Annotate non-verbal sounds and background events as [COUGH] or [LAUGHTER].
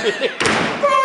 [LAUGHS] Bro,